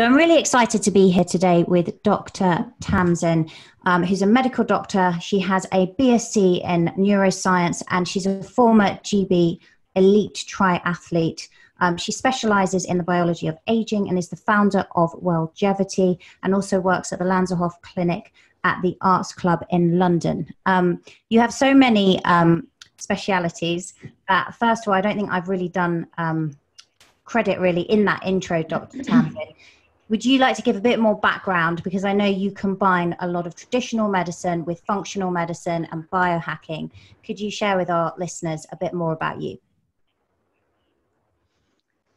So I'm really excited to be here today with Dr. Tamsin, um, who's a medical doctor. She has a BSc in neuroscience and she's a former GB elite triathlete. Um, she specializes in the biology of aging and is the founder of Wellgevity and also works at the Lanserhof Clinic at the Arts Club in London. Um, you have so many um, specialities that, first of all, I don't think I've really done um, credit really in that intro, Dr. Tamsin. Would you like to give a bit more background? Because I know you combine a lot of traditional medicine with functional medicine and biohacking. Could you share with our listeners a bit more about you?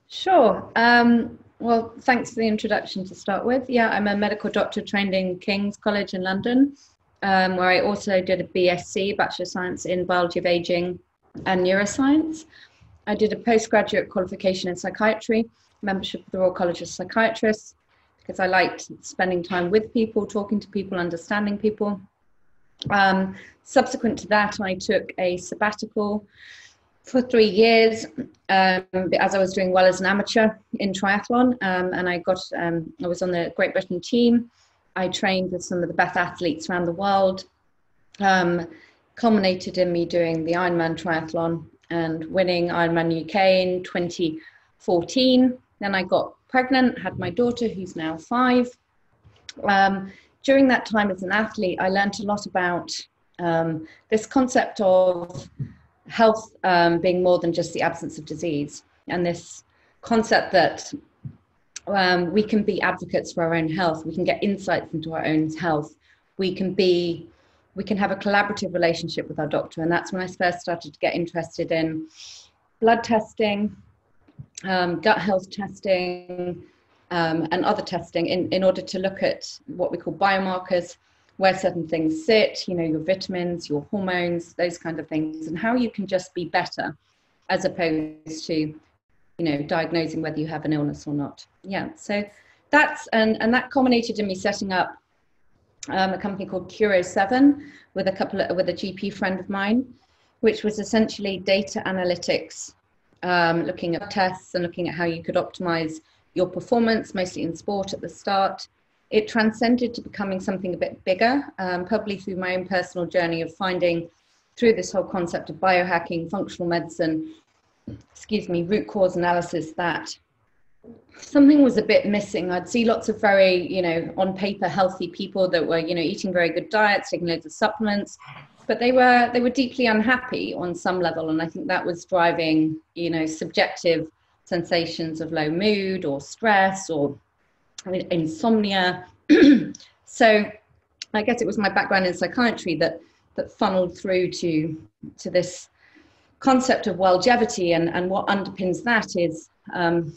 Sure. Um, well, thanks for the introduction to start with. Yeah, I'm a medical doctor trained in King's College in London, um, where I also did a BSc, Bachelor of Science in Biology of Aging and Neuroscience. I did a postgraduate qualification in psychiatry, membership of the Royal College of Psychiatrists, because I liked spending time with people, talking to people, understanding people. Um, subsequent to that, I took a sabbatical for three years um, as I was doing well as an amateur in triathlon, um, and I got um, I was on the Great Britain team. I trained with some of the best athletes around the world. Um, culminated in me doing the Ironman triathlon and winning Ironman UK in 2014. Then I got pregnant, had my daughter, who's now five. Um, during that time as an athlete, I learned a lot about um, this concept of health um, being more than just the absence of disease, and this concept that um, we can be advocates for our own health, we can get insights into our own health, we can be we can have a collaborative relationship with our doctor and that's when i first started to get interested in blood testing um, gut health testing, um, and other testing in, in order to look at what we call biomarkers, where certain things sit, you know, your vitamins, your hormones, those kind of things, and how you can just be better as opposed to, you know, diagnosing whether you have an illness or not. Yeah, so that's, and, and that culminated in me setting up um, a company called Curo 7 with a couple of, with a GP friend of mine, which was essentially data analytics um, looking at tests and looking at how you could optimize your performance, mostly in sport at the start. It transcended to becoming something a bit bigger, um, probably through my own personal journey of finding through this whole concept of biohacking, functional medicine, excuse me, root cause analysis that something was a bit missing. I'd see lots of very, you know, on paper healthy people that were, you know, eating very good diets, taking loads of supplements, but they were they were deeply unhappy on some level and i think that was driving you know subjective sensations of low mood or stress or insomnia. So i guess it was my background in psychiatry that that funneled through to to this concept of longevity and and what underpins that is um,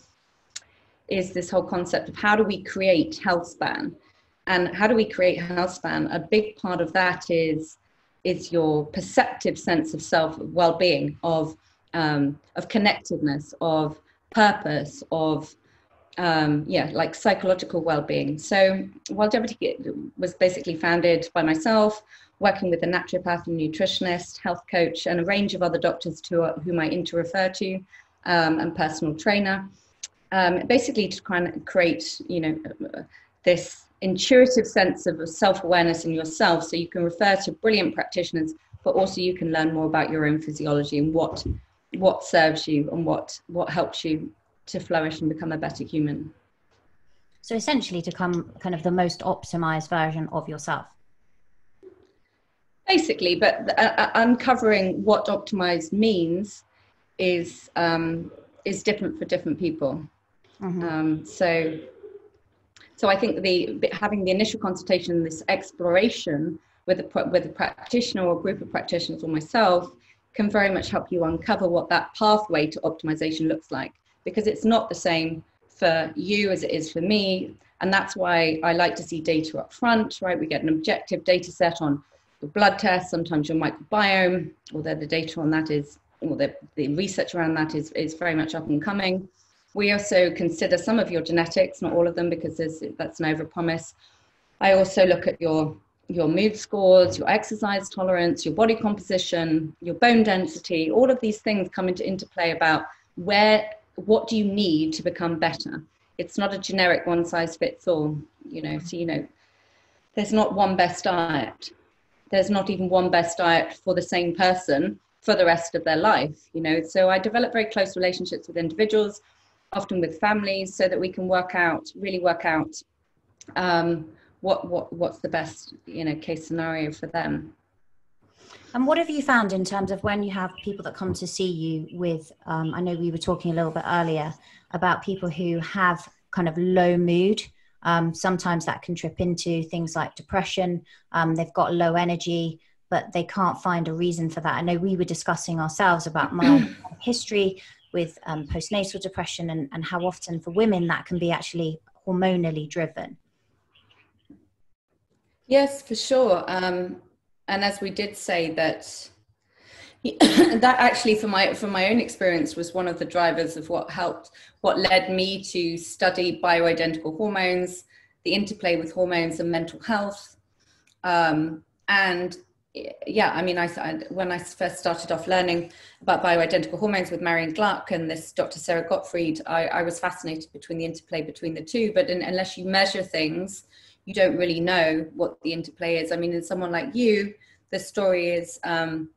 is this whole concept of how do we create health span? And how do we create health span? A big part of that is is your perceptive sense of self well-being of um, of connectedness of purpose of um, yeah like psychological well-being. So Wellgevity was basically founded by myself working with a naturopath and nutritionist health coach and a range of other doctors to, uh, whom i interrefer to um, and personal trainer um, basically to kind of create you know this intuitive sense of self-awareness in yourself so you can refer to brilliant practitioners but also you can learn more about your own physiology and what what serves you and what what helps you to flourish and become a better human. So essentially to come kind of the most optimized version of yourself. Basically but uh, uh uncovering what optimized means is um, is different for different people. Mm-hmm. um, so so I think the having the initial consultation, this exploration with a with a practitioner or group of practitioners or myself, can very much help you uncover what that pathway to optimization looks like because it's not the same for you as it is for me. And that's why I like to see data up front, right? We get an objective data set on the blood test, sometimes your microbiome, although the data on that is, or the, the research around that is, is very much up and coming. We also consider some of your genetics, not all of them, because that's an overpromise. I also look at your your mood scores, your exercise tolerance, your body composition, your bone density. All of these things come into interplay about where what do you need to become better it's not a generic one size fits all. You know, so you know, there's not one best diet. There's not even one best diet for the same person for the rest of their life. You know, so I develop very close relationships with individuals, often with families, so that we can work out, really work out um, what what what's the best you know case scenario for them. And what have you found in terms of when you have people that come to see you with? Um, I know we were talking a little bit earlier about people who have kind of low mood. Um, sometimes that can trip into things like depression. Um, they've got low energy, but they can't find a reason for that. I know we were discussing ourselves about my history with um, postnatal depression and, and how often for women that can be actually hormonally driven. Yes, for sure. Um, and as we did say that that actually for my from my own experience was one of the drivers of what helped what led me to study bioidentical hormones the interplay with hormones and mental health um, and yeah i mean I, when i first started off learning about bioidentical hormones with marion gluck and this dr Sara Gottfried I, I was fascinated between the interplay between the two but in, unless you measure things you don't really know what the interplay is i mean in someone like you the story is um,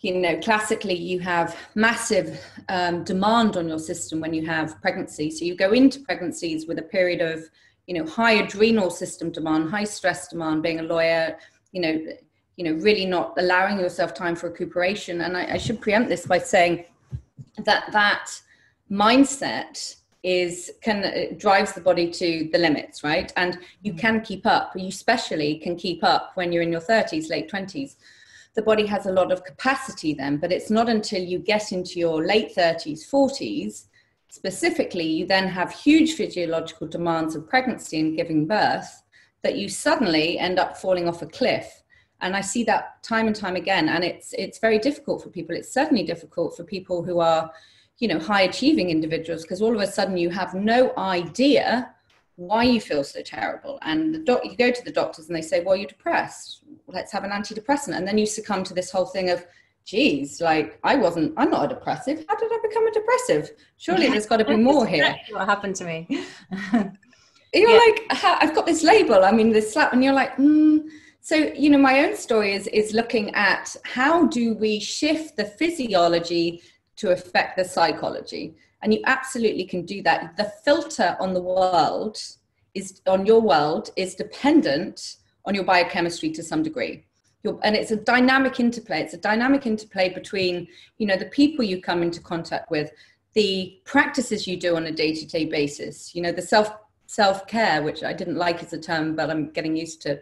you know, classically you have massive um, demand on your system when you have pregnancy. So you go into pregnancies with a period of, you know, high adrenal system demand, high stress demand, being a lawyer, you know, you know, really not allowing yourself time for recuperation. And I, I should preempt this by saying that that mindset is can uh, drives the body to the limits right and you mm. can keep up you especially can keep up when you're in your 30s late 20s the body has a lot of capacity then, but it's not until you get into your late 30s, 40s, specifically, you then have huge physiological demands of pregnancy and giving birth that you suddenly end up falling off a cliff. And I see that time and time again. And it's it's very difficult for people. It's certainly difficult for people who are, you know, high achieving individuals because all of a sudden you have no idea why you feel so terrible. And the doc- you go to the doctors and they say, well, you're depressed. Let's have an antidepressant. And then you succumb to this whole thing of, geez, like I wasn't, I'm not a depressive. How did I become a depressive? Surely there's got to be more here. What happened to me? you're yeah. like, I've got this label. I mean, this slap, and you're like, mm. So you know, my own story is is looking at how do we shift the physiology to affect the psychology. And you absolutely can do that. The filter on the world is on your world is dependent on your biochemistry to some degree. Your, and it's a dynamic interplay. It's a dynamic interplay between, you know, the people you come into contact with, the practices you do on a day-to-day basis, you know, the self self-care, which I didn't like as a term, but I'm getting used to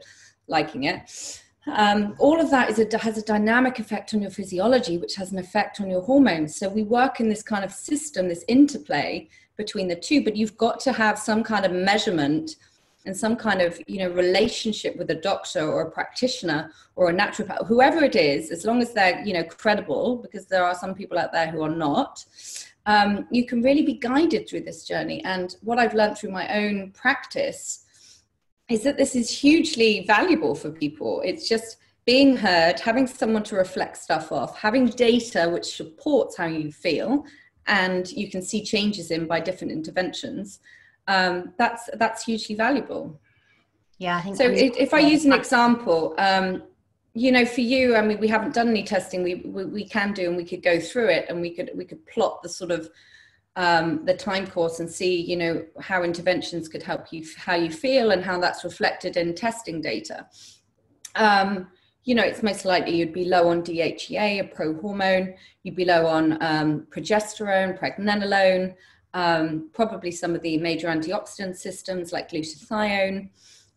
liking it um, all of that is a, has a dynamic effect on your physiology, which has an effect on your hormones. So we work in this kind of system, this interplay between the two. But you've got to have some kind of measurement and some kind of you know relationship with a doctor or a practitioner or a naturopath, whoever it is, as long as they're you know credible, because there are some people out there who are not. Um, you can really be guided through this journey. And what I've learned through my own practice is that this is hugely valuable for people. It's just being heard, having someone to reflect stuff off, having data which supports how you feel, and you can see changes in by different interventions. Um, that's that's hugely valuable. Yeah, I think so. If, if I use an example, um, you know, for you, I mean, we haven't done any testing. We, we we can do, and we could go through it, and we could we could plot the sort of um, the time course and see you know how interventions could help you how you feel and how that's reflected in testing data. Um, you know it's most likely you'd be low on dhea a pro-hormone. You'd be low on um, progesterone pregnenolone um, probably some of the major antioxidant systems like glutathione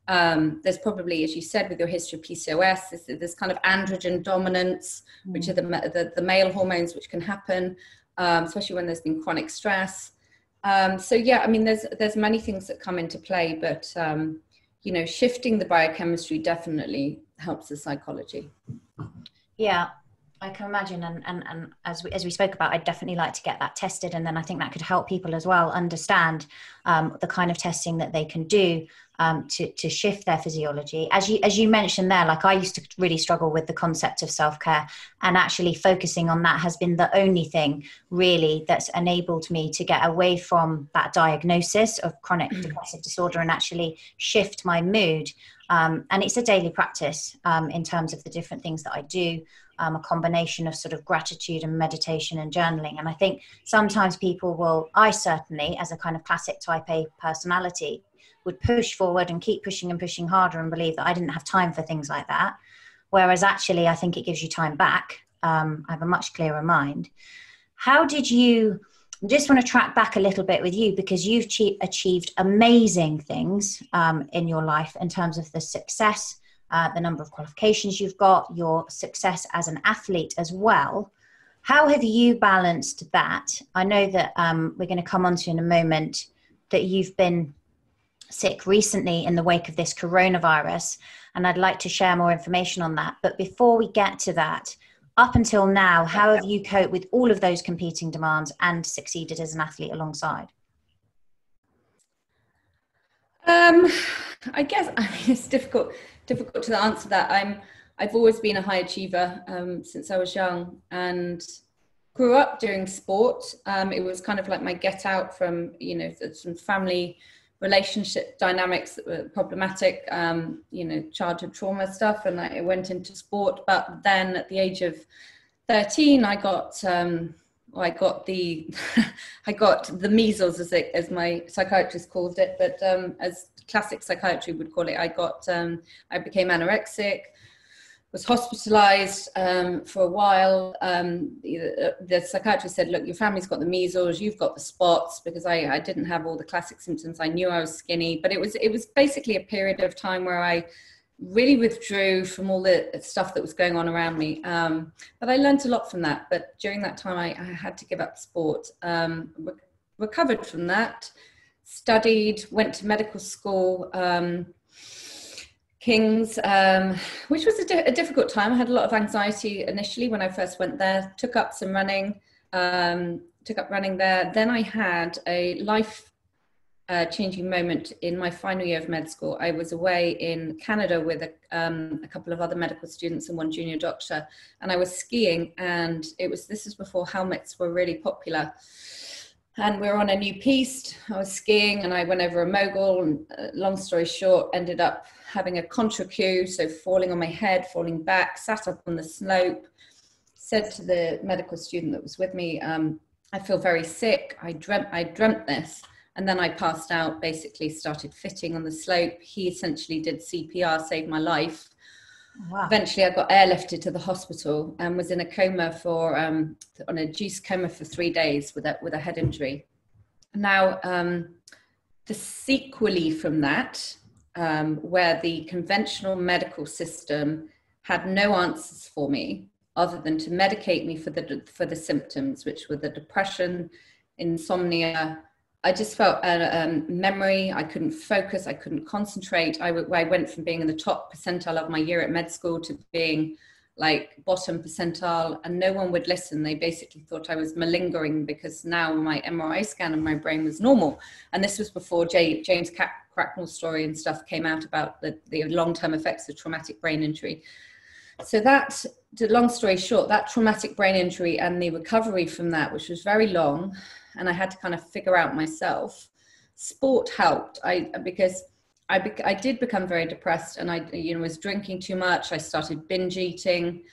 um, there's probably, as you said, with your history of PCOS, this, this kind of androgen dominance, mm. which are the, the, the, male hormones which can happen um, especially when there's been chronic stress. Um, so yeah, I mean, there's there's many things that come into play, but um, you know, shifting the biochemistry definitely helps the psychology. Yeah, I can imagine, and, and, and as we as we spoke about, I'd definitely like to get that tested, and then I think that could help people as well understand um, the kind of testing that they can do um, to to shift their physiology. As you as you mentioned there, like I used to really struggle with the concept of self care, and actually focusing on that has been the only thing really that's enabled me to get away from that diagnosis of chronic mm. depressive disorder and actually shift my mood. Um, and it's a daily practice um, in terms of the different things that I do um, a combination of sort of gratitude and meditation and journaling. And I think sometimes people will, I certainly, as a kind of classic type A personality, would push forward and keep pushing and pushing harder and believe that I didn't have time for things like that. Whereas actually, I think it gives you time back. Um, I have a much clearer mind. How did you? Just want to track back a little bit with you because you've achieved amazing things um, in your life in terms of the success uh, the number of qualifications you've got, your success as an athlete as well. How have you balanced that? I know that um, we're going to come on to in a moment that you've been sick recently in the wake of this coronavirus, and I'd like to share more information on that. But before we get to that, up until now, how have you coped with all of those competing demands and succeeded as an athlete alongside? Um, I guess I mean, it's difficult difficult to answer that. I'm I've always been a high achiever um, since I was young and grew up doing sport. Um, it was kind of like my get out from you know some family relationship dynamics that were problematic, um, you know, childhood trauma stuff, and I went into sport. But then at the age of 13, I got um, I got the I got the measles as it, as my psychiatrist called it, but um, as classic psychiatry would call it, I got um, I became anorexic, was hospitalized um, for a while. Um, the, psychiatrist said, "Look, your family's got the measles, you've got the spots," because I, I didn't have all the classic symptoms. I knew I was skinny, but it was it was basically a period of time where I really withdrew from all the stuff that was going on around me. Um, but I learned a lot from that. But during that time, I, I had to give up sport. Um, re- recovered from that, studied, went to medical school. Um, King's, um, which was a, di- a, difficult time. I had a lot of anxiety initially when I first went there. Took up some running, um, took up running there. Then I had a life uh, changing moment in my final year of med school. I was away in Canada with a, um, a, couple of other medical students and one junior doctor, and I was skiing. And it was this is before helmets were really popular. And we were on a new piste. I was skiing, and I went over a mogul. And uh, long story short, ended up having a contre-coup, so falling on my head, falling back, sat up on the slope. Said to the medical student that was with me, um, "I feel very sick. I dreamt I dreamt this." And then I passed out, basically started fitting on the slope. He essentially did CPR, saved my life. Wow. Eventually, I got airlifted to the hospital and was in a coma for um, on a juice coma for three days with a with a head injury. Now, um, the sequelae from that, um, where the conventional medical system had no answers for me other than to medicate me for the for the symptoms, which were the depression, insomnia, I just felt a um, memory. I couldn't focus. I couldn't concentrate. I went from being in the top percentile of my year at med school to being like bottom percentile, and no one would listen. They basically thought I was malingering because now my MRI scan of my brain was normal. And this was before J- James Cracknell's story and stuff came out about the, the long term effects of traumatic brain injury. So that, long story short, that traumatic brain injury and the recovery from that, which was very long, and I had to kind of figure out myself. Sport helped. I because I be, I did become very depressed, and I you know was drinking too much. I started binge eating,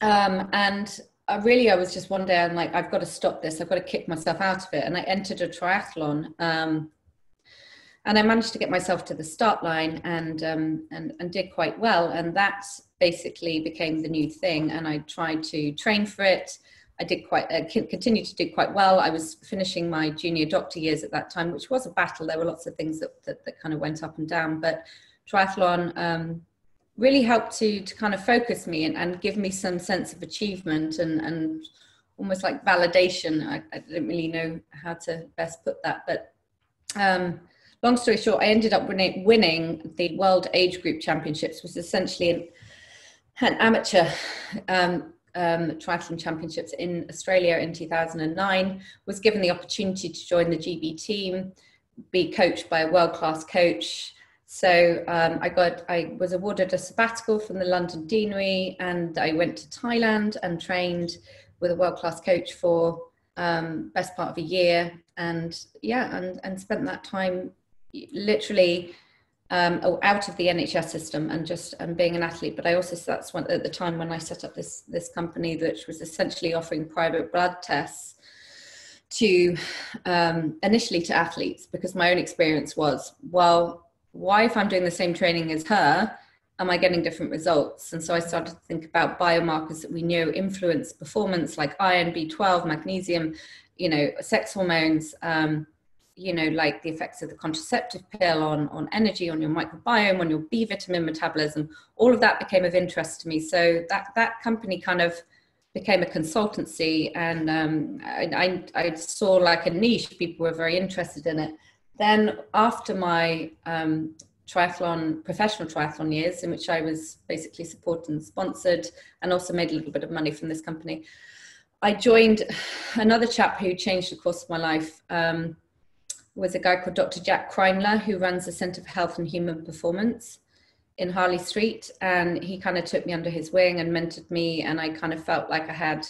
um, and I really I was just one day I'm like I've got to stop this. I've got to kick myself out of it, and I entered a triathlon. Um, and I managed to get myself to the start line and um, and and did quite well. And that basically became the new thing. And I tried to train for it. I did quite, uh, continued to do quite well. I was finishing my junior doctor years at that time, which was a battle. There were lots of things that, that, that kind of went up and down, but triathlon um, really helped to, to kind of focus me and, and give me some sense of achievement and, and almost like validation. I, I didn't really know how to best put that, but um, long story short, I ended up winning, winning the World Age Group Championships, which was essentially an an amateur um, um, triathlon championships in Australia in 2009. Was given the opportunity to join the GB team, be coached by a world class coach. So um, I got, I was awarded a sabbatical from the London Deanery, and I went to Thailand and trained with a world class coach for um, best part of a year, and yeah, and and spent that time literally um, out of the NHS system and just and being an athlete. But I also that's one at the time when I set up this this company, which was essentially offering private blood tests to um, initially to athletes because my own experience was well why if i'm doing the same training as her am i getting different results and so i started to think about biomarkers that we knew influence performance like iron b12 magnesium you know sex hormones um, you know like the effects of the contraceptive pill on on energy on your microbiome on your b vitamin metabolism all of that became of interest to me. So that that company kind of became a consultancy and um, I, I, saw like a niche people were very interested in it. Then after my um, triathlon professional triathlon years in which i was basically supported and sponsored and also made a little bit of money from this company i joined another chap who changed the course of my life um, was a guy called dr jack kreindler who runs the center for health and human performance in Harley Street, and he kind of took me under his wing and mentored me, and I kind of felt like I had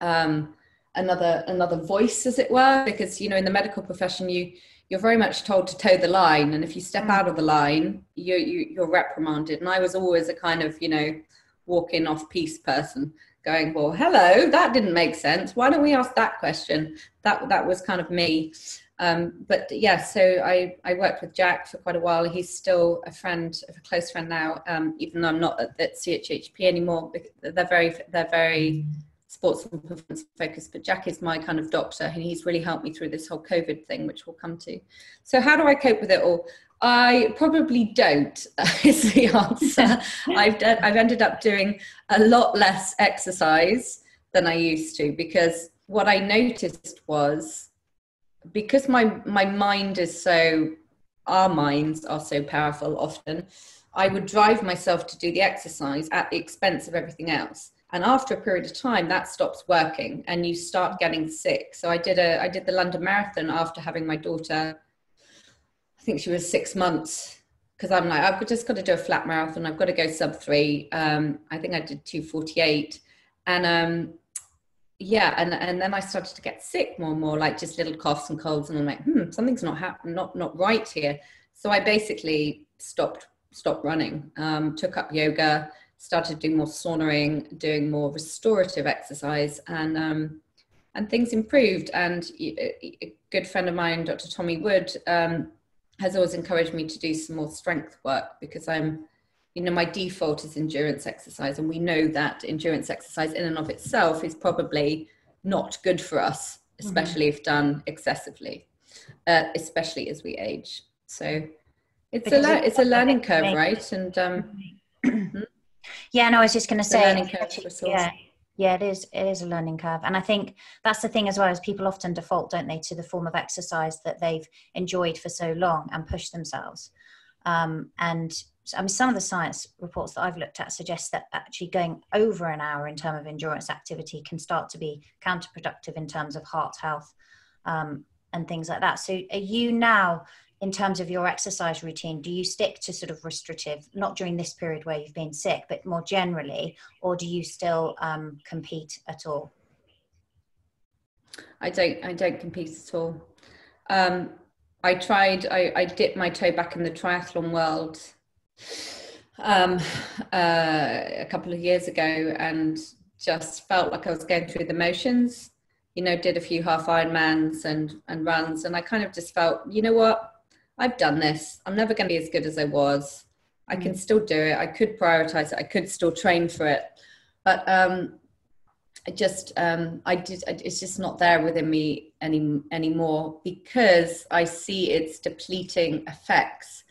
um, another another voice, as it were, because you know in the medical profession you you're very much told to toe the line, and if you step out of the line, you, you you're reprimanded. And I was always a kind of you know walking off piste person, going, well, hello, that didn't make sense. Why don't we ask that question? That that was kind of me. Um, but yeah, so I, I worked with Jack for quite a while. He's still a friend, a close friend now, um, even though I'm not at, at, CHHP anymore. They're very, they're very sports and performance focused. But Jack is my kind of doctor, and he's really helped me through this whole COVID thing, which we'll come to. So how do I cope with it all? I probably don't. Is the answer. I've done, I've ended up doing a lot less exercise than I used to because what I noticed was because my my mind is so our minds are so powerful often i would drive myself to do the exercise at the expense of everything else. And after a period of time that stops working and you start getting sick. So i did a i did the london marathon after having my daughter i think she was six months because i'm like i've just got to do a flat marathon i've got to go sub three. Um, i think i did 248 and um, yeah and and then i started to get sick more and more like just little coughs and colds and i'm like hmm something's not happening not not right here. So i basically stopped stopped running um, took up yoga started doing more saunaing doing more restorative exercise and um, and things improved. And a good friend of mine dr tommy wood um, has always encouraged me to do some more strength work because i'm you know my default is endurance exercise and we know that endurance exercise in and of itself is probably not good for us mm-hmm. especially mm-hmm. if done excessively uh, especially as we age so it's because a le- it's a learning curve right and um, mm-hmm. yeah no i was just going to say yeah yeah it is it is a learning curve and i think that's the thing as well as people often default don't they to the form of exercise that they've enjoyed for so long and push themselves um, and I mean, some of the science reports that I've looked at suggest that actually going over an hour in terms of endurance activity can start to be counterproductive in terms of heart health um, and things like that. So, are you now, in terms of your exercise routine, do you stick to sort of restrictive, not during this period where you've been sick, but more generally, or do you still um, compete at all? I don't. I don't compete at all. Um, I tried. I, I dipped my toe back in the triathlon world um, uh, a couple of years ago and just felt like I was going through the motions. You know, did a few half Ironmans and and runs, and I kind of just felt, you know what, I've done this. I'm never going to be as good as I was. I can mm. still do it. I could prioritize it. I could still train for it, but um, I just um, I did. It's just not there within me any anymore because I see its depleting effects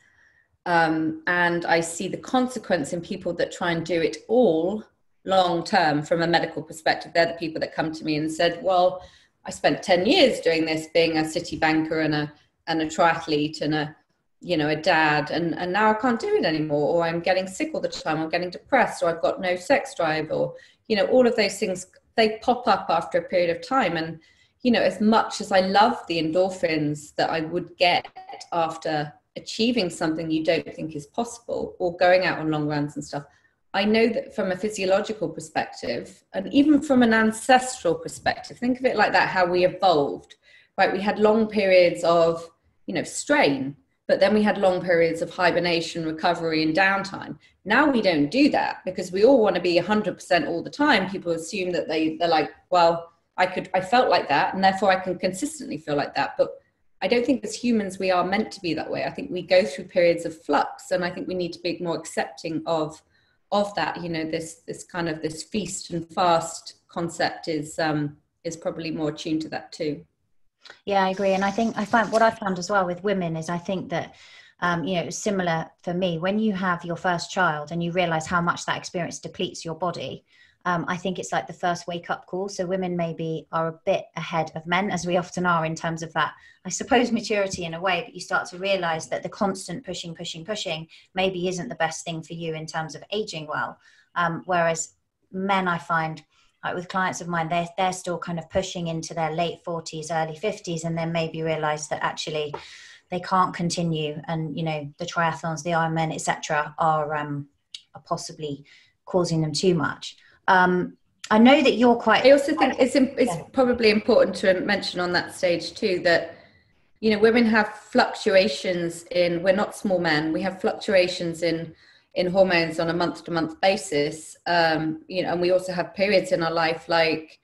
um, and I see the consequence in people that try and do it all long term from a medical perspective. They're the people that come to me and said, Well, I spent 10 years doing this, being a city banker and a, and a triathlete and a you know, a dad, and and now I can't do it anymore, or I'm getting sick all the time, I'm getting depressed, or I've got no sex drive, or you know, all of those things they pop up after a period of time, and you know, as much as I love the endorphins that I would get after achieving something you don't think is possible, or going out on long runs and stuff, I know that from a physiological perspective, and even from an ancestral perspective, think of it like that: how we evolved, right? We had long periods of you know strain but then we had long periods of hibernation, recovery, and downtime. Now we don't do that because we all want to be 100% all the time. People assume that they, they're like, well, I could, I felt like that, and therefore I can consistently feel like that. But I don't think as humans we are meant to be that way. I think we go through periods of flux, and I think we need to be more accepting of of that. You know, this this kind of this feast and fast concept is um, is probably more attuned to that too. Yeah, I agree. And I think I find what I found as well with women is I think that, um, you know, similar for me. When you have your first child and you realize how much that experience depletes your body, um, I think it's like the first wake up call. So women maybe are a bit ahead of men, as we often are in terms of that, I suppose, maturity in a way. But you start to realize that the constant pushing, pushing, pushing maybe isn't the best thing for you in terms of aging well. Um, whereas men, I find, like with clients of mine, they're, they're still kind of pushing into their late 40s, early 50s, and then maybe realize that actually they can't continue. And, you know, the triathlons, the Ironman, etc., are, um, are possibly causing them too much. Um, I know that you're quite. I also think it's, it's probably important to mention on that stage too that you know women have fluctuations in. We're not small men. We have fluctuations in in hormones on a month to month basis. Um, you know, and we also have periods in our life like,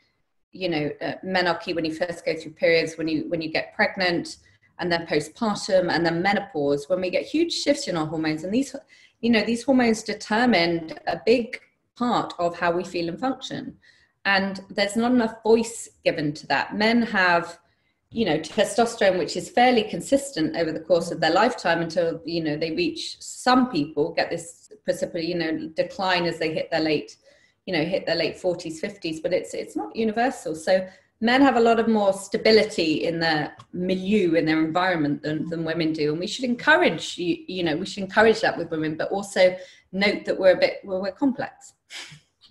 you know, uh, menarche when you first go through periods, when you when you get pregnant, and then postpartum, and then menopause, when we get huge shifts in our hormones. And these, you know, these hormones determine a big part of how we feel and function. And there's not enough voice given to that. Men have you know testosterone which is fairly consistent over the course of their lifetime until you know they reach some people get this precipitous you know decline as they hit their late you know hit their late 40s 50s but it's it's not universal so men have a lot of more stability in their milieu in their environment than, than women do and we should encourage you, you know we should encourage that with women but also note that we're a bit we're, we're complex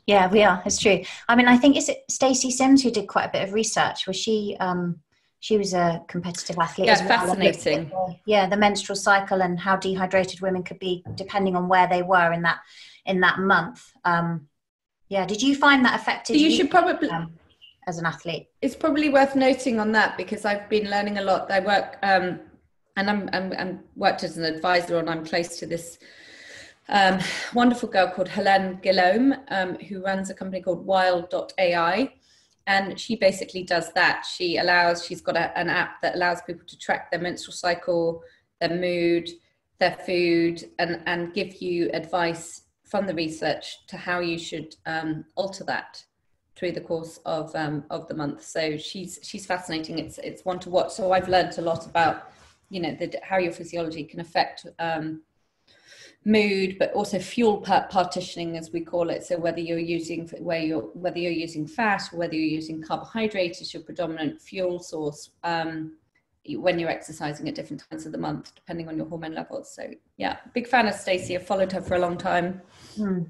yeah we are it's true i mean i think is it stacy sims who did quite a bit of research was she um she was a competitive athlete. Yeah, well. fascinating. Yeah, the menstrual cycle and how dehydrated women could be depending on where they were in that in that month. Um, yeah, did you find that affected? You, you should probably um, as an athlete. It's probably worth noting on that because I've been learning a lot. I work um, and I'm, I'm, I'm worked as an advisor and I'm close to this um, wonderful girl called Helene Guillaume, um, who runs a company called Wild.ai and she basically does that. She allows she's got a, an app that allows people to track their menstrual cycle their mood their food and and give you advice from the research to how you should um, alter that through the course of um, of the month. So she's she's fascinating. It's it's one to watch. So i've learned a lot about you know the, how your physiology can affect um, mood, but also fuel partitioning, as we call it. So whether you're using where you're whether you're using fat or whether you're using carbohydrate as your predominant fuel source um, when you're exercising at different times of the month, depending on your hormone levels. So yeah, big fan of Stacy. I've followed her for a long time. Hmm.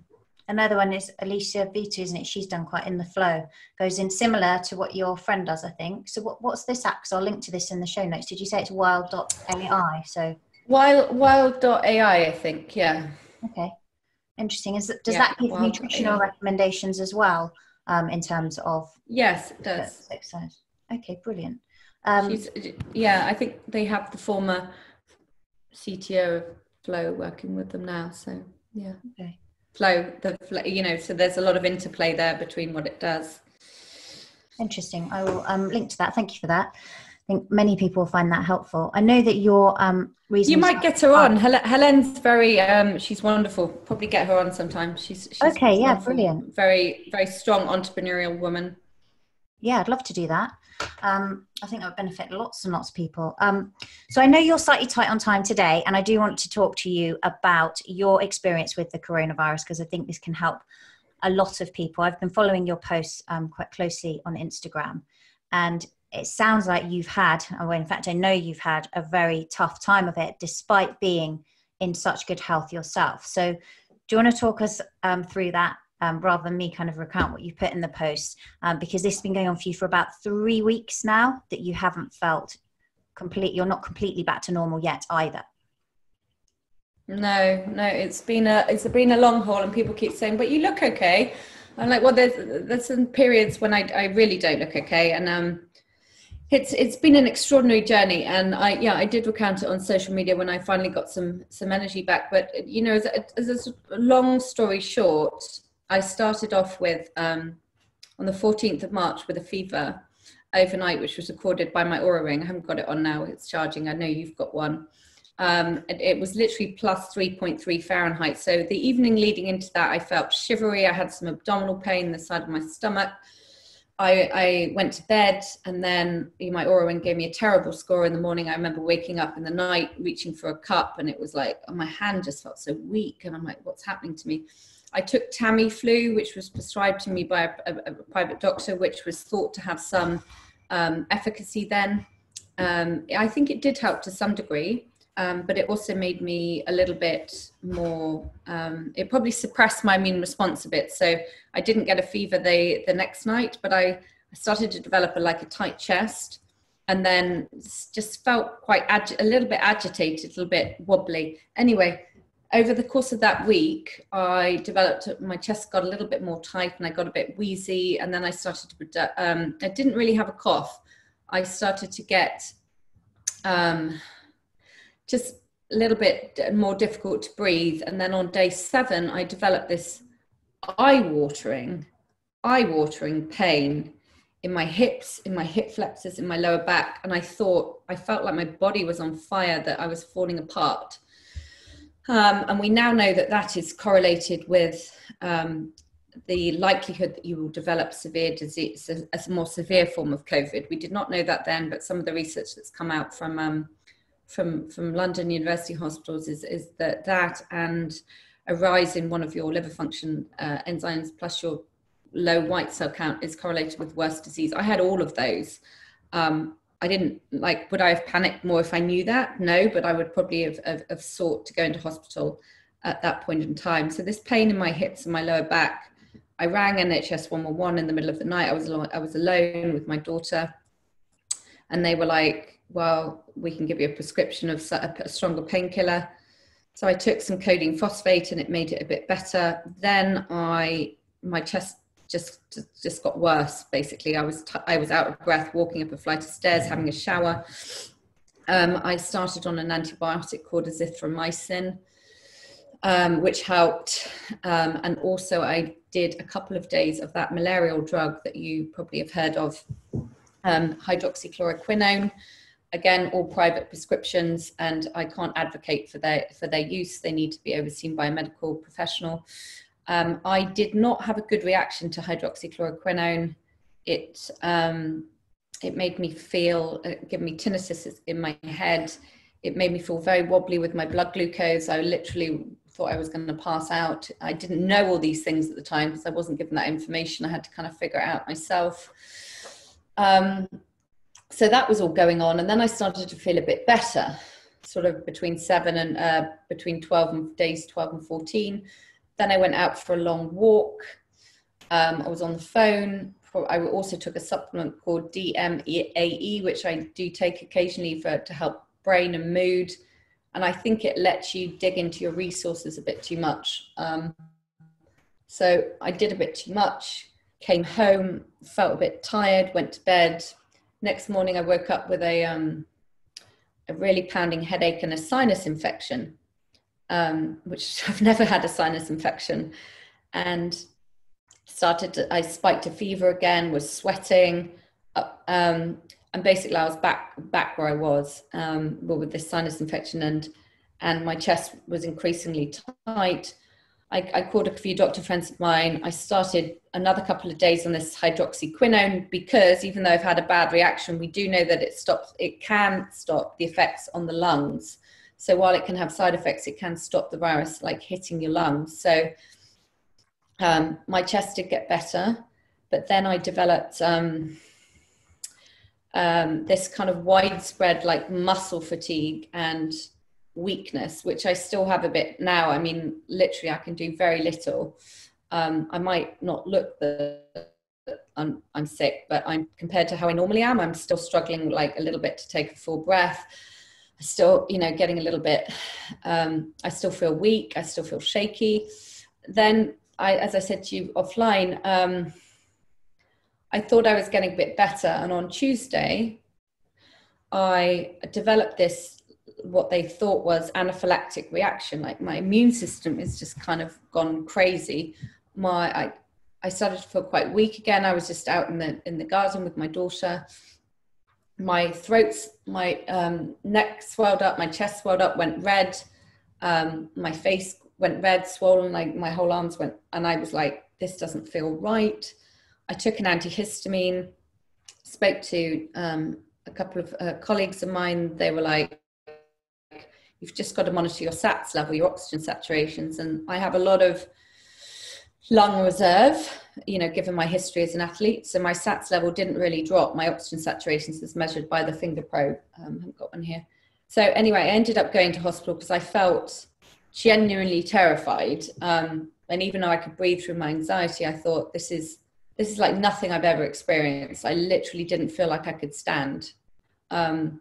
Another one is Alisa Vitti, isn't it? She's done quite in the flow. Goes in similar to what your friend does, I think. So what, what's this app? So I'll link to this in the show notes. Did you say it's wild.ai? So Wild wild.ai, I think, yeah. Okay. Interesting. Is does yeah, that give nutritional AI. recommendations as well um, in terms of Yes, it does. Exercise. Okay, brilliant. Um, She's, yeah, I think they have the former CTO of Flow working with them now. So yeah. Okay. Flow, the you know, so there's a lot of interplay there between what it does. Interesting. I will um, link to that. Thank you for that think many people find that helpful. I know that your um, reason. You might get her on. Hel- Helen's very, um, she's wonderful. Probably get her on sometime. She's, she's okay. Yeah, brilliant. Very, very strong entrepreneurial woman. Yeah, I'd love to do that. Um, I think that would benefit lots and lots of people. Um, so I know you're slightly tight on time today, and I do want to talk to you about your experience with the coronavirus because I think this can help a lot of people. I've been following your posts um, quite closely on Instagram, and it sounds like you've had, or in fact, I know you've had a very tough time of it, despite being in such good health yourself. So, do you want to talk us um, through that um, rather than me kind of recount what you put in the post? Um, because this has been going on for you for about three weeks now that you haven't felt complete, you're not completely back to normal yet either. No, no, it's been a it's been a long haul, and people keep saying, "But you look okay." I'm like, well, there's there's some periods when I I really don't look okay, and um, it's it's been an extraordinary journey, and I yeah I did recount it on social media when I finally got some some energy back. But you know, as a, as a long story short, I started off with um, on the 14th of March with a fever overnight, which was recorded by my Oura ring. I haven't got it on now; it's charging. I know you've got one. Um, it, was literally plus 3.3 Fahrenheit. So the evening leading into that, I felt shivery. I had some abdominal pain in the side of my stomach. I, I went to bed and then my Oura ring gave me a terrible score in the morning. I remember waking up in the night, reaching for a cup, and it was like oh, my hand just felt so weak. And I'm like, what's happening to me? I took Tamiflu, which was prescribed to me by a, a, a private doctor, which was thought to have some um, efficacy then. Um, I think it did help to some degree, um, but it also made me a little bit more. Um, it probably suppressed my immune response a bit, so I didn't get a fever the the next night. But I, started to develop a, like a tight chest, and then just felt quite agi- a little bit agitated, a little bit wobbly. Anyway, over the course of that week, I developed my chest got a little bit more tight, and I got a bit wheezy, and then I started to. Um, I didn't really have a cough. I started to get. Um, just a little bit more difficult to breathe. And then on day seven, I developed this eye watering, eye watering pain in my hips, in my hip flexors, in my lower back. And I thought, I felt like my body was on fire, that I was falling apart. Um, and we now know that that is correlated with um, the likelihood that you will develop severe disease, a, a, more severe form of COVID. We did not know that then, but some of the research that's come out from um, from from London University Hospitals is is that that and a rise in one of your liver function uh, enzymes plus your low white cell count is correlated with worse disease. I had all of those. Um, I didn't like. Would I have panicked more if I knew that? No, but I would probably have, have, have sought to go into hospital at that point in time. So this pain in my hips and my lower back. I rang NHS 111 in the middle of the night. I was alone, I was alone with my daughter, and they were like, well, we can give you a prescription of a stronger painkiller. So I took some codeine phosphate and it made it a bit better. Then I, my chest just just got worse. Basically, I was t- I was out of breath walking up a flight of stairs, having a shower. Um, I started on an antibiotic called azithromycin, um, which helped, um, and also I did a couple of days of that malarial drug that you probably have heard of, um, hydroxychloroquine again all private prescriptions and i can't advocate for their for their use. They need to be overseen by a medical professional. Um, i did not have a good reaction to hydroxychloroquine it um, it made me feel uh, give me tinnitus in my head. It made me feel very wobbly with my blood glucose. I literally thought i was going to pass out. I didn't know all these things at the time because i wasn't given that information. I had to kind of figure it out myself. Um, so that was all going on and then i started to feel a bit better sort of between seven and uh, between 12 and days 12 and 14 then i went out for a long walk. Um, i was on the phone. I also took a supplement called dmae which i do take occasionally for to help brain and mood. And i think it lets you dig into your resources a bit too much. Um, so i did a bit too much came home felt a bit tired went to bed next morning I woke up with a, um, a really pounding headache and a sinus infection, um, which I've never had a sinus infection. And started to, I spiked a fever again, was sweating. Uh, um, and basically I was back, back where I was um, with this sinus infection and, and my chest was increasingly tight. I, I, called a few doctor friends of mine. I started another couple of days on this hydroxyquinone because even though I've had a bad reaction, we do know that it stops, it can stop the effects on the lungs. So while it can have side effects, it can stop the virus like hitting your lungs. So um, my chest did get better, but then I developed um, um, this kind of widespread like muscle fatigue and weakness, which I still have a bit now. I mean, literally, I can do very little. Um, I might not look the I'm, I'm sick, but I'm compared to how I normally am, I'm still struggling like a little bit to take a full breath. I still, you know, getting a little bit, um, I still feel weak. I still feel shaky. Then I, as I said to you offline, um, I thought I was getting a bit better. And on Tuesday, I developed this, what they thought was anaphylactic reaction. Like my immune system is just kind of gone crazy. My, I, I started to feel quite weak again. I was just out in the, in the garden with my daughter. My throat, my um, neck swelled up, my chest swelled up, went red. Um, my face went red, swollen, like my whole arms went, and I was like, this doesn't feel right. I took an antihistamine, spoke to um, a couple of uh, colleagues of mine. They were like, you've just got to monitor your SATs level, your oxygen saturations. And I have a lot of lung reserve, you know, given my history as an athlete. So my SATs level didn't really drop. My oxygen saturations is measured by the finger probe. Um, I haven't got one here. So anyway, I ended up going to hospital because I felt genuinely terrified. Um, and even though I could breathe through my anxiety, I thought this is this is like nothing I've ever experienced. I literally didn't feel like I could stand. Um,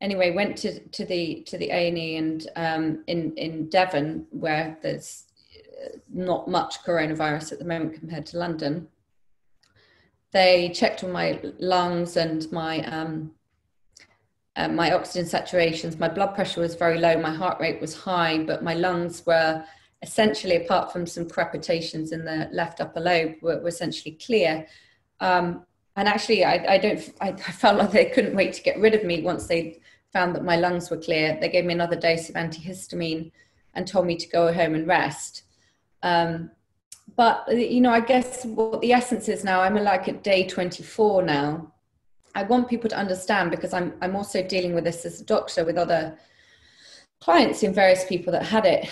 anyway, went to, to the to the A and E and um, in in Devon where there's uh, not much coronavirus at the moment compared to London. They checked on my lungs and my um, uh, my oxygen saturations. My blood pressure was very low. My heart rate was high, but my lungs were essentially, apart from some crepitations in the left upper lobe, were, were essentially clear. Um, and actually, I, I don't. I, I, felt like they couldn't wait to get rid of me once they found that my lungs were clear. They gave me another dose of antihistamine and told me to go home and rest. Um, but you know, I guess what the essence is now. I'm like at day 24 now. I want people to understand because I'm I'm also dealing with this as a doctor with other clients in various people that had it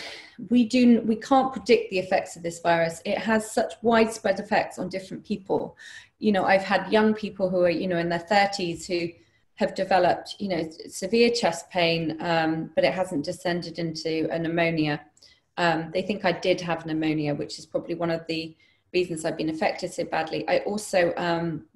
we do we can't predict the effects of this virus. It has such widespread effects on different people. You know i've had young people who are you know in their 30s who have developed you know severe chest pain um, but it hasn't descended into a pneumonia um, they think i did have pneumonia which is probably one of the reasons i've been affected so badly. I also um,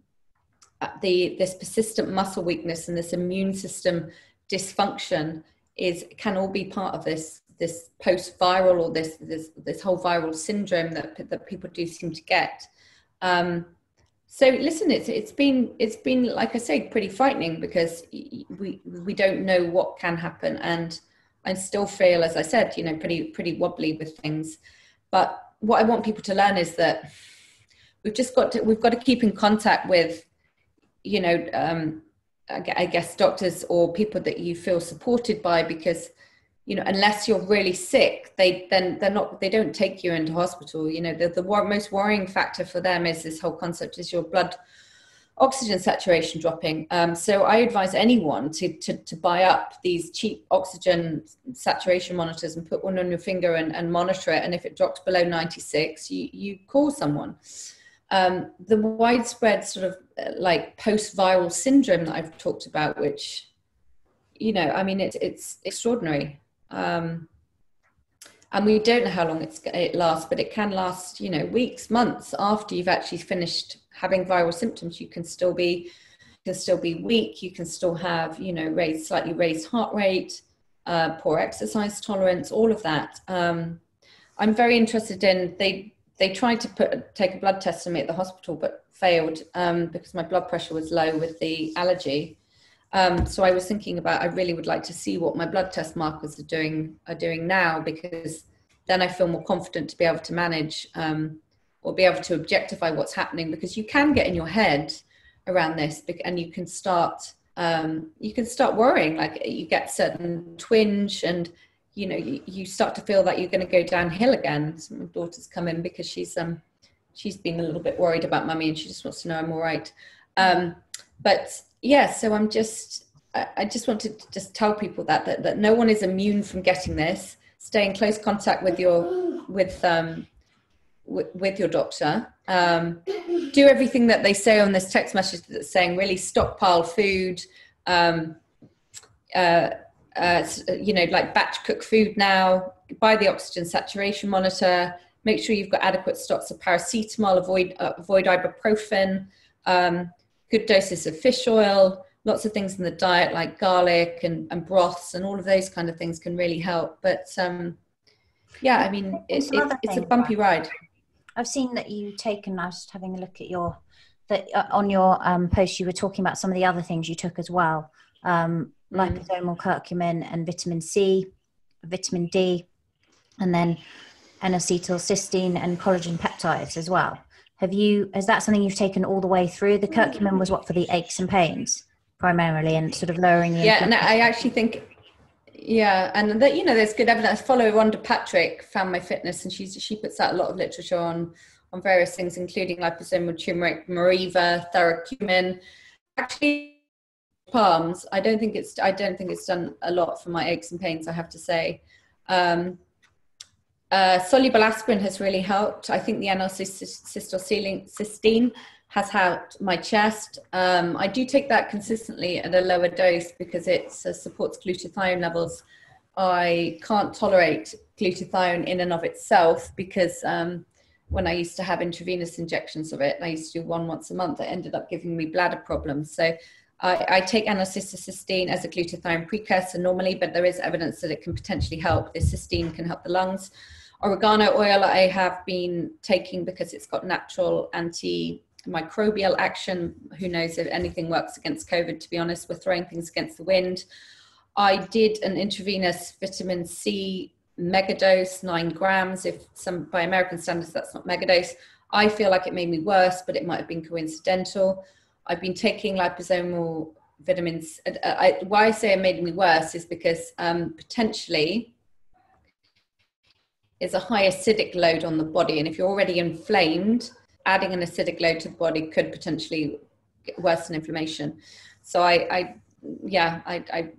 uh, the this persistent muscle weakness and this immune system dysfunction is can all be part of this this post-viral or this this this whole viral syndrome that that people do seem to get. Um, so listen, it's it's been it's been like I say pretty frightening because we we don't know what can happen, and I still feel, as I said, you know, pretty pretty wobbly with things. But what I want people to learn is that we've just got to we've got to keep in contact with, you know, um, I guess doctors or people that you feel supported by because you know unless you're really sick they then they're not they don't take you into hospital. You know the, the most worrying factor for them is this whole concept is your blood oxygen saturation dropping. Um, so i advise anyone to, to, to buy up these cheap oxygen saturation monitors and put one on your finger and, and monitor it. And if it drops below 96 you, you call someone um, the widespread sort of uh, like post-viral syndrome that I've talked about, which, you know, I mean, it's it's extraordinary. Um, and we don't know how long it's, it lasts, but it can last, you know, weeks, months after you've actually finished having viral symptoms. You can still be, can still be weak. You can still have, you know, raised, slightly raised heart rate, uh, poor exercise tolerance, all of that. Um, I'm very interested in they they tried to put take a blood test on me at the hospital, but failed um, because my blood pressure was low with the allergy. Um, so I was thinking about I really would like to see what my blood test markers are doing are doing now because then I feel more confident to be able to manage um, or be able to objectify what's happening because you can get in your head around this and you can start um, you can start worrying like you get certain twinge and you know you, you start to feel that you're going to go downhill again. So my daughter's come in because she's um she's been a little bit worried about mummy and she just wants to know i'm all right. Um but yeah so i'm just I, I just wanted to just tell people that, that that no one is immune from getting this. Stay in close contact with your with um with, your doctor. Um do everything that they say on this text message that's saying really stockpile food. Um, uh, uh, you know, like batch cook food now, buy the oxygen saturation monitor, make sure you've got adequate stocks of paracetamol, avoid, uh, avoid ibuprofen, um, good doses of fish oil, lots of things in the diet like garlic and, and broths and all of those kind of things can really help. But um, yeah, I mean, it, it, it's a bumpy ride. I've seen that you've taken, I was having a look at your, that uh, on your um, post, you were talking about some of the other things you took as well. Um. Mm-hmm. liposomal curcumin and vitamin C, vitamin D, and then N-acetylcysteine and collagen peptides as well. Have you? Is that something you've taken all the way through? The curcumin was what for the aches and pains primarily, and sort of lowering the. Yeah, no, I actually think. Yeah, and that you know, there's good evidence. I follow Rhonda Patrick, Found My Fitness, and she's she puts out a lot of literature on on various things, including liposomal turmeric, Meriva, Theracurcumin. Actually, palms. I don't think it's I don't think it's done a lot for my aches and pains. I have to say. Um, uh, soluble aspirin has really helped. I think the N-acetylcysteine has helped my chest. Um, I do take that consistently at a lower dose because it uh, supports glutathione levels. I can't tolerate glutathione in and of itself because um, when I used to have intravenous injections of it, I used to do one once a month, it ended up giving me bladder problems. So I, I take N-acetylcysteine as a glutathione precursor normally, but there is evidence that it can potentially help. The cysteine can help the lungs. Oregano oil I have been taking because it's got natural antimicrobial action. Who knows if anything works against COVID, to be honest. We're throwing things against the wind. I did an intravenous vitamin C megadose, nine grams. If some by American standards, that's not megadose. I feel like it made me worse, but it might have been coincidental. I've been taking liposomal vitamins. Uh, I, why I say it made me worse is because um, potentially is a high acidic load on the body. And if you're already inflamed, adding an acidic load to the body could potentially worsen inflammation. So I, I yeah, I, I,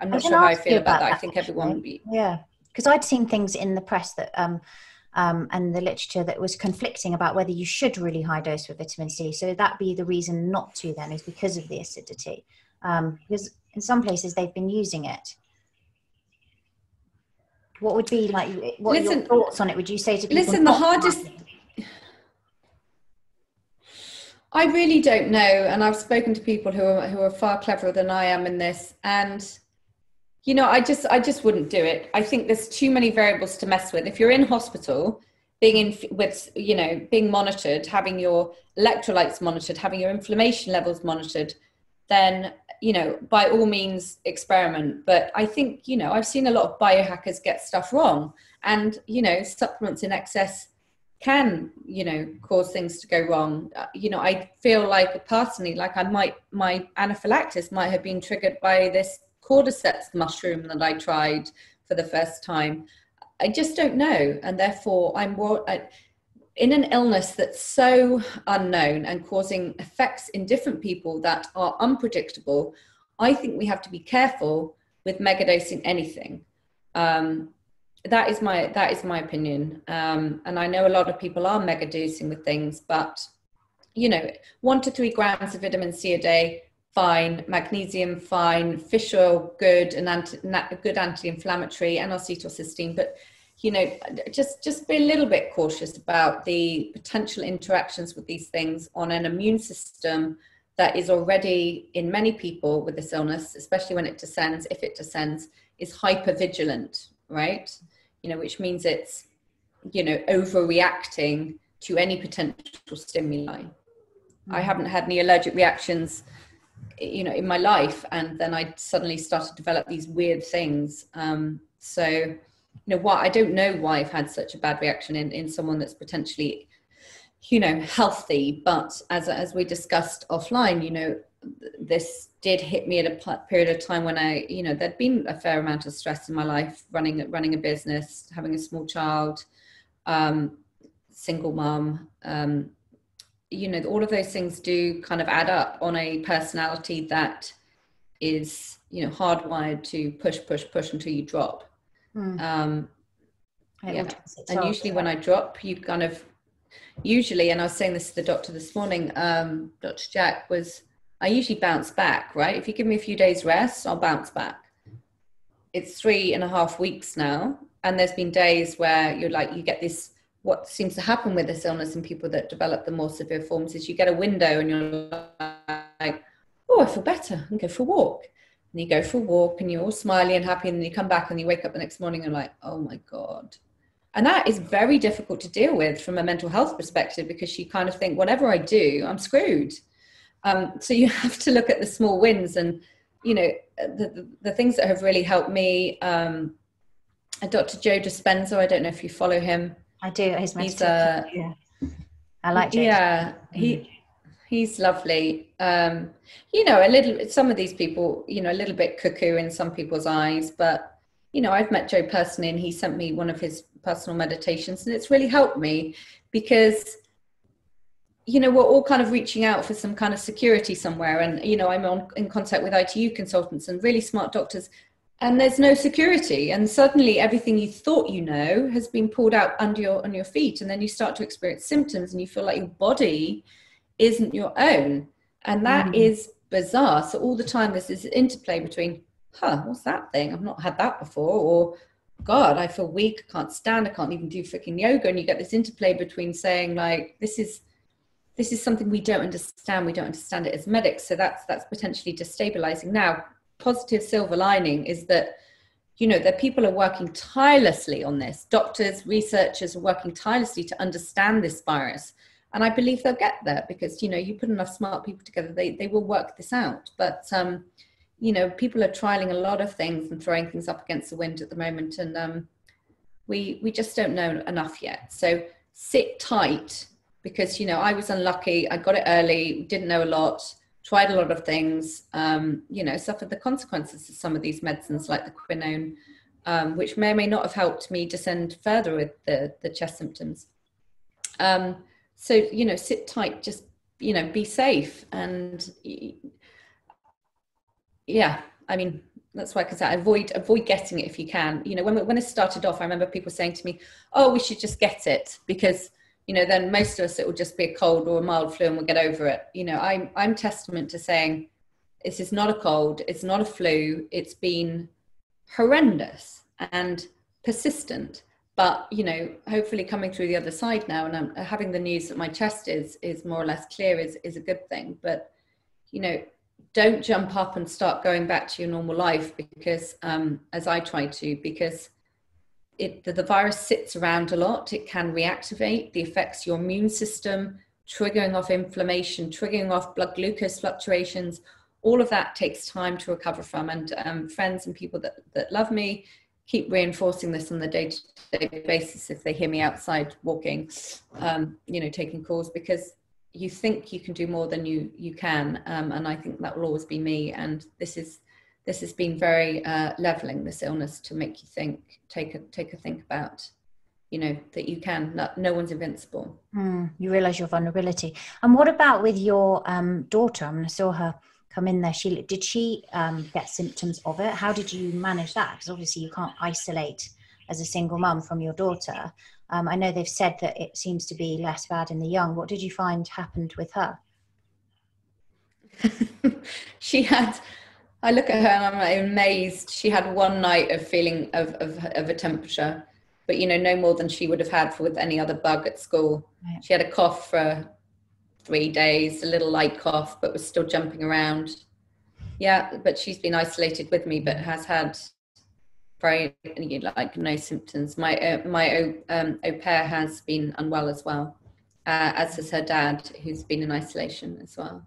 I'm not sure how I feel about, about that. I think everyone would be. Yeah, because I'd seen things in the press that, um, um, and the literature that was conflicting about whether you should really high dose with vitamin C. So that be the reason not to then is because of the acidity. Um, because in some places they've been using it what would be like? What listen, are your thoughts on it? Would you say to people? Listen, the hardest. I really don't know, and I've spoken to people who are who are far cleverer than I am in this, and you know, I just I just wouldn't do it. I think there's too many variables to mess with. If you're in hospital, being in with you know being monitored, having your electrolytes monitored, having your inflammation levels monitored, then you know, by all means experiment. But I think, you know, I've seen a lot of biohackers get stuff wrong. And, you know, supplements in excess can, you know, cause things to go wrong. Uh, you know, I feel like personally, like I might, my anaphylaxis might have been triggered by this cordyceps mushroom that I tried for the first time. I just don't know. And therefore, I'm in an illness that's so unknown and causing effects in different people that are unpredictable, I think we have to be careful with megadosing anything. Um, that is my that is my opinion, um, and I know a lot of people are megadosing with things, but you know, one to three grams of vitamin C a day, fine. Magnesium, fine. Fish oil, good, and anti, good anti-inflammatory, N-acetylcysteine, but you know just just be a little bit cautious about the potential interactions with these things on an immune system that is already in many people with this illness especially when it descends if it descends is hyper vigilant right you know which means it's you know overreacting to any potential stimuli mm-hmm. i haven't had any allergic reactions you know in my life and then i suddenly started to develop these weird things. Um, so you know why i don't know why i've had such a bad reaction in in someone that's potentially you know healthy but as as we discussed offline you know this did hit me at a period of time when i you know there'd been a fair amount of stress in my life running running a business having a small child um, single mom um, you know all of those things do kind of add up on a personality that is you know hardwired to push push push until you drop Mm. Um, yeah. And usually when I drop, you kind of usually, and I was saying this to the doctor this morning, um, Dr. Jack, was I usually bounce back, right? If you give me a few days rest, I'll bounce back. It's three and a half weeks now. And there's been days where you're like, you get this, what seems to happen with this illness in people that develop the more severe forms is you get a window and you're like, oh, I feel better and go for a walk. And you go for a walk and you're all smiley and happy. And then you come back and you wake up the next morning and you're like, oh my God. And that is very difficult to deal with from a mental health perspective because you kind of think, whatever I do, I'm screwed. Um, so you have to look at the small wins and, you know, the, the, the things that have really helped me. Um, Dr. Joe Dispenza, I don't know if you follow him. I do. His he's uh, yeah. I like Joe. Yeah, he mm. he's lovely. Um, you know, a little. Some of these people, you know, a little bit cuckoo in some people's eyes, but you know, I've met Joe personally, and he sent me one of his personal meditations, and it's really helped me because you know we're all kind of reaching out for some kind of security somewhere and you know i'm on in contact with itu consultants and really smart doctors and there's no security. And suddenly everything you thought you know has been pulled out under your on your feet. And then you start to experience symptoms and you feel like your body isn't your own. And that mm. is bizarre. So all the time there's this interplay between huh what's that thing? I've not had that before. Or god i feel weak. I can't stand. I can't even do freaking yoga. And you get this interplay between saying like this is this is something we don't understand. We don't understand it as medics. So that's that's potentially destabilizing. Now, positive silver lining is that you know that people are working tirelessly on this. Doctors, researchers are working tirelessly to understand this virus. And I believe they'll get there because you know you put enough smart people together, they they will work this out. But um, you know, people are trialing a lot of things and throwing things up against the wind at the moment, and um, we we just don't know enough yet. So sit tight because you know I was unlucky. I got it early, didn't know a lot, tried a lot of things. Um, you know, suffered the consequences of some of these medicines, like the quinone, um, which may or may not have helped me descend further with the the chest symptoms. Um, so you know, sit tight, just you know, be safe, and yeah, I mean. That's why I can say avoid avoid getting it if you can. You know, when when it started off, I remember people saying to me, "Oh, we should just get it because you know, then most of us it will just be a cold or a mild flu and we'll get over it. You know, I'm I'm testament to saying this is not a cold, it's not a flu, it's been horrendous and persistent. But you know, hopefully coming through the other side now and I'm having the news that my chest is is more or less clear is is a good thing. But you know, don't jump up and start going back to your normal life because um, as I try to, because it, the, the virus sits around a lot. It can reactivate, the affects your immune system, triggering off inflammation, triggering off blood glucose fluctuations. All of that takes time to recover from. And um, friends and people that, that love me keep reinforcing this on the day-to-day basis if they hear me outside walking, um, you know, taking calls because you think you can do more than you you can, um, and I think that will always be me. And this is this has been very uh, leveling this illness to make you think take a take a think about you know that you can not, no one's invincible. Mm, you realize your vulnerability. And what about with your um, daughter? I mean i saw her come in there. She did she um, get symptoms of it? How did you manage that? Because obviously you can't isolate as a single mum from your daughter. Um, i know they've said that it seems to be less bad in the young. What did you find happened with her? She had I look at her and I'm amazed. She had one night of feeling of, of, of a temperature, but you know, no more than she would have had for with any other bug at school. Right. She had a cough for three days, a little light cough, but was still jumping around. Yeah, but she's been isolated with me, but has had very like no symptoms. My uh, my um, au pair has been unwell as well, uh, as has her dad, who's been in isolation as well.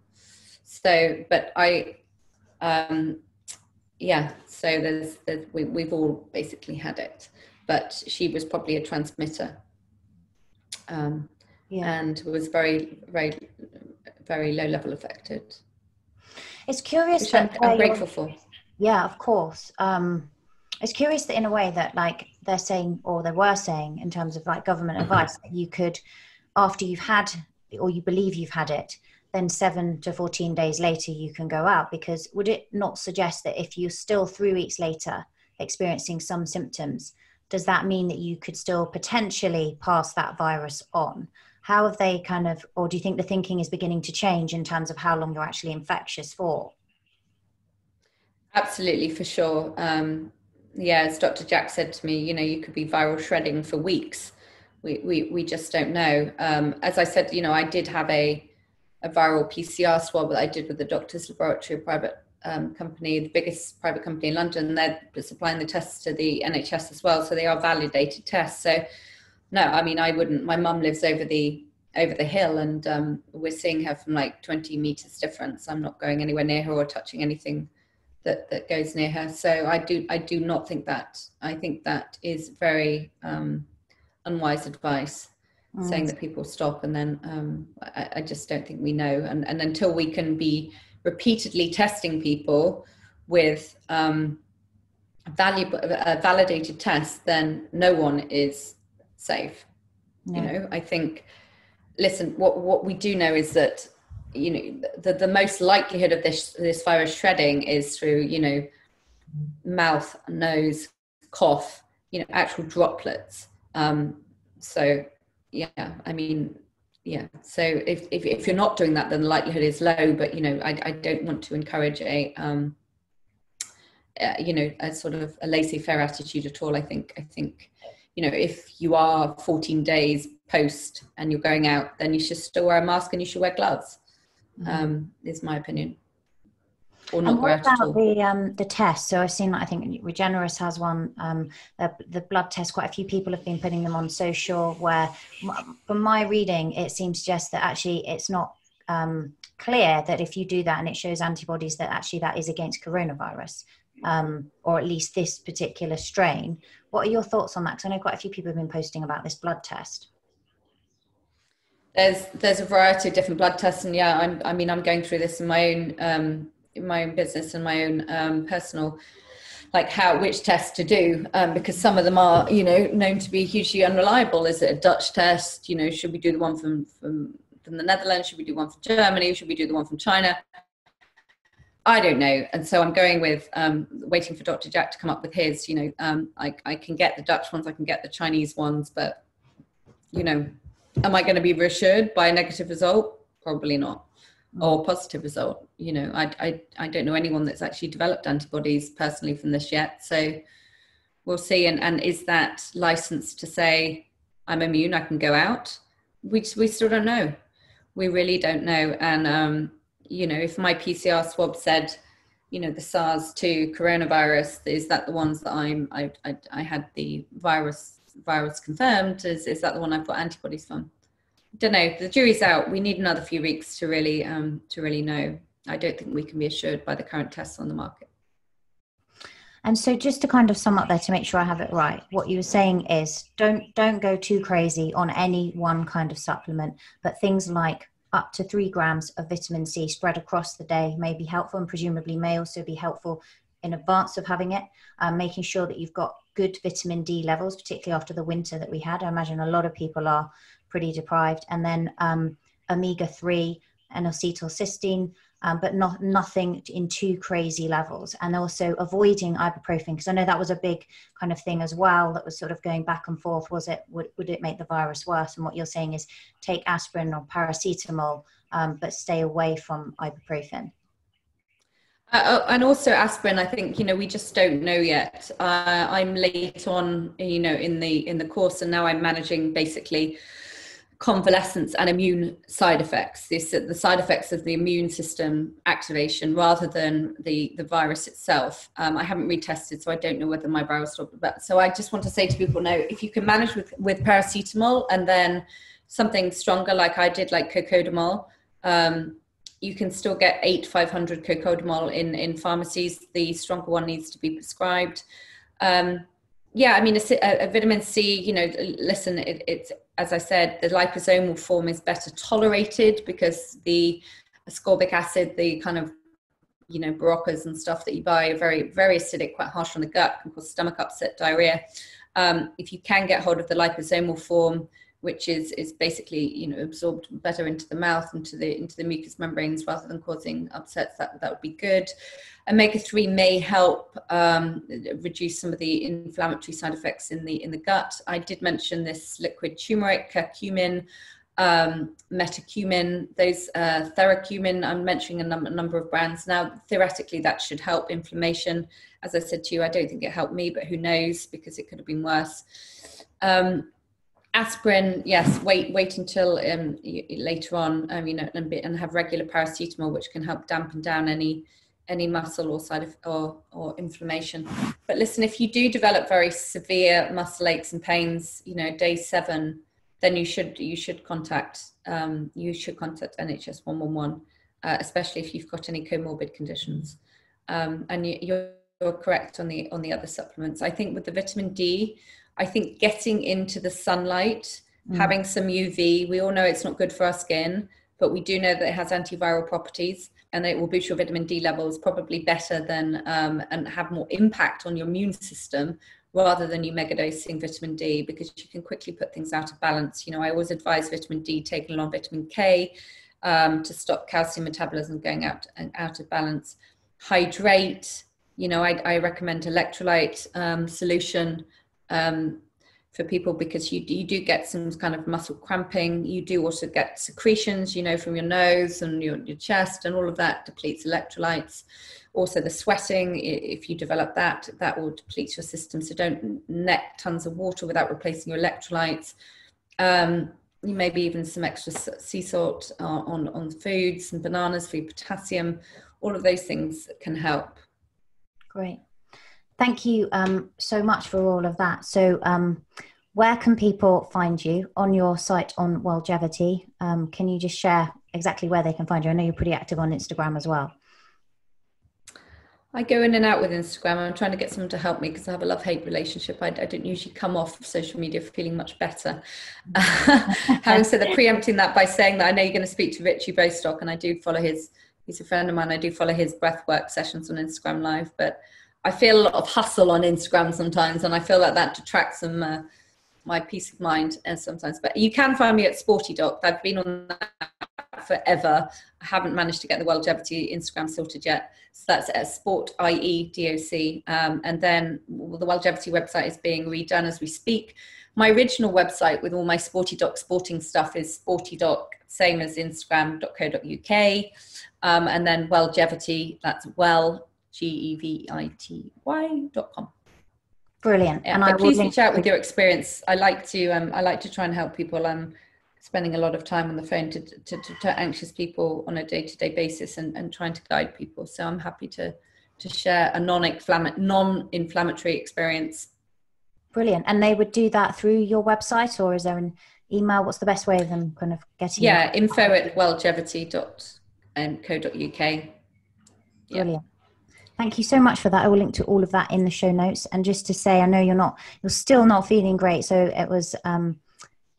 So, but I um, yeah, so there's, there's we, we've all basically had it, but she was probably a transmitter. Um, yeah. and was very, very, very low level affected. It's curious that I'm, I'm grateful for. Yeah, of course. Um, it's curious that in a way that like they're saying or they were saying in terms of like government advice that you could, after you've had or you believe you've had it, then seven to 14 days later you can go out because would it not suggest that if you're still three weeks later experiencing some symptoms does that mean that you could still potentially pass that virus on how have they kind of, or do you think the thinking is beginning to change in terms of how long you're actually infectious for? Absolutely, for sure. Um, yeah, as Dr. Jack said to me, you know, you could be viral shedding for weeks. We, we, we just don't know. Um, as I said, you know, I did have a, a viral PCR swab that I did with the doctor's laboratory, private um, company, the biggest private company in London. They're supplying the tests to the NHS as well, so they are validated tests. So, no, I mean, I wouldn't. My mum lives over the over the hill, and um, we're seeing her from like 20 meters difference. I'm not going anywhere near her or touching anything that that goes near her. So I do I do not think that. I think that is very um, unwise advice. Mm. Saying that people stop and then um, I, I just don't think we know. And and until we can be repeatedly testing people with um, valuable, uh, validated tests, then no one is safe. No. You know, I think. Listen, what what we do know is that you know the the most likelihood of this this virus shedding is through you know mouth, nose, cough, you know, actual droplets. Um, so yeah, I mean, yeah. So if, if, if you're not doing that then the likelihood is low but you know i, I don't want to encourage a um uh, you know a sort of a laissez-faire attitude at all. I think i think you know if you are 14 days post and you're going out then you should still wear a mask and you should wear gloves mm-hmm. um is my opinion or not and what about the um, the test? So I've seen, that I think Regeneron has one. Um, the, the, blood test. Quite a few people have been putting them on social. Where, from my reading, it seems just that actually it's not um, clear that if you do that and it shows antibodies, that actually that is against coronavirus, um, or at least this particular strain. What are your thoughts on that? Because I know quite a few people have been posting about this blood test there's there's a variety of different blood tests and yeah I'm, i mean i'm going through this in my own um, in my own business and my own um, personal like how which tests to do um, because some of them are you know known to be hugely unreliable. Is it a dutch test? You know should we do the one from from from the netherlands? Should we do one from germany? Should we do the one from china? I don't know. And so i'm going with um, waiting for dr jack to come up with his you know um, I, I can get the dutch ones i can get the chinese ones but you know am i going to be reassured by a negative result? Probably not or positive result. You know, I, I, I don't know anyone that's actually developed antibodies personally from this yet. So we'll see. And, and is that license to say I'm immune, I can go out? We, we still don't know. We really don't know. And, um, you know, if my PCR swab said, you know, the SARS-2 coronavirus, is that the ones that I'm, I, I, I had the virus virus confirmed? Is, is that the one I've got antibodies from? Don't know. The jury's out. We need another few weeks to really um, to really know. I don't think we can be assured by the current tests on the market. And so, just to kind of sum up there to make sure I have it right, what you were saying is don't don't go too crazy on any one kind of supplement, but things like up to three grams of vitamin C spread across the day may be helpful, and presumably may also be helpful in advance of having it. Um, making sure that you've got good vitamin D levels, particularly after the winter that we had. I imagine a lot of people are pretty deprived, and then um, omega three and acetylcysteine, um, but not nothing in too crazy levels. And also avoiding ibuprofen because I know that was a big kind of thing as well. That was sort of going back and forth. Was it would would it make the virus worse? And what you're saying is take aspirin or paracetamol, um, but stay away from ibuprofen. Uh, and also aspirin i think you know we just don't know yet uh, i'm late on you know in the in the course and now i'm managing basically convalescence and immune side effects, this, the side effects of the immune system activation rather than the, the virus itself. Um, I haven't retested, so I don't know whether my virus stopped. But so I just want to say to people, no, if you can manage with, with paracetamol and then something stronger like I did, like cocodamol, um, you can still get eight 500 cocodamol in, in pharmacies. The stronger one needs to be prescribed. Um, yeah, I mean, a, a, vitamin C, you know, listen, it, it's, as I said, the liposomal form is better tolerated because the ascorbic acid, the kind of, you know, Beroccas and stuff that you buy are very, very acidic, quite harsh on the gut, can cause stomach upset, diarrhea. Um, if you can get hold of the liposomal form, which is is basically you know absorbed better into the mouth into the into the mucous membranes rather than causing upsets that that would be good omega-3 may help um, reduce some of the inflammatory side effects in the in the gut i did mention this liquid turmeric curcumin um, metacumin, those uh, theracumin. I'm mentioning a num- number of brands now. Theoretically, that should help inflammation. As I said to you, I don't think it helped me, but who knows because it could have been worse. Um, aspirin, yes. Wait, wait until um, later on. Um, you know, and, and have regular paracetamol, which can help dampen down any any muscle or side of or, or inflammation. But listen, if you do develop very severe muscle aches and pains, you know, day seven then you should you should contact um, you should contact NHS 111, uh, especially if you've got any comorbid conditions. Um, and you, you're, you're correct on the on the other supplements. I think with the vitamin D, I think getting into the sunlight, mm. having some UV. We all know it's not good for our skin, but we do know that it has antiviral properties and it will boost your vitamin D levels probably better than um, and have more impact on your immune system rather than you megadosing vitamin D because you can quickly put things out of balance. You know, I always advise vitamin D taking along vitamin K um, to stop calcium metabolism going out and out of balance. Hydrate. You know, I, I recommend electrolyte um, solution um, for people because you, you do get some kind of muscle cramping. You do also get secretions, you know, from your nose and your, your chest, and all of that depletes electrolytes. Also the sweating if you develop that that will deplete your system. So don't net tons of water without replacing your electrolytes. Um, maybe even some extra sea salt uh, on on foods and bananas for your potassium. All of those things can help. Great thank you um, so much for all of that so um, where can people find you on your site on Wellgevity? Um, can you just share exactly where they can find you? I know you're pretty active on Instagram as well. I go in and out with Instagram. I'm trying to get someone to help me because I have a love hate relationship. I, I, don't usually come off social media feeling much better. Having said that, preempting that by saying that I know you're going to speak to Richie Bostock, and I do follow his. He's a friend of mine. I do follow his breathwork sessions on Instagram Live, but I feel a lot of hustle on Instagram sometimes, and I feel like that detracts from uh, my peace of mind. And sometimes, but you can find me at Sporty Doc. I've been on that forever. I haven't managed to get the Wellgevity Instagram sorted yet. So that's at Sport IE DOC. Um, and then the Wellgevity website is being redone as we speak. My original website with all my Sporty Doc sporting stuff is Sporty Doc, same as Instagram.co.uk. Um, and then Wellgevity, that's well, G E V I T com. Brilliant. Yeah, and I please reach out with your experience. I like to um, I like to try and help people. Um, spending a lot of time on the phone to, to, to, to anxious people on a day-to-day basis and, and trying to guide people so i'm happy to to share a non-inflammatory experience brilliant and they would do that through your website or is there an email what's the best way of them kind of getting yeah info at wellgevity.co.uk yeah. brilliant Thank you so much for that. I will link to all of that in the show notes. And just to say, I know you're not, you're still not feeling great. So it was um,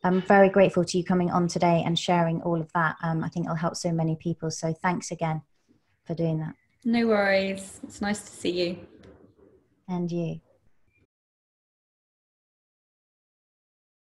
I'm very grateful to you coming on today and sharing all of that. Um, I think it'll help so many people. So thanks again for doing that. No worries. It's nice to see you. And you.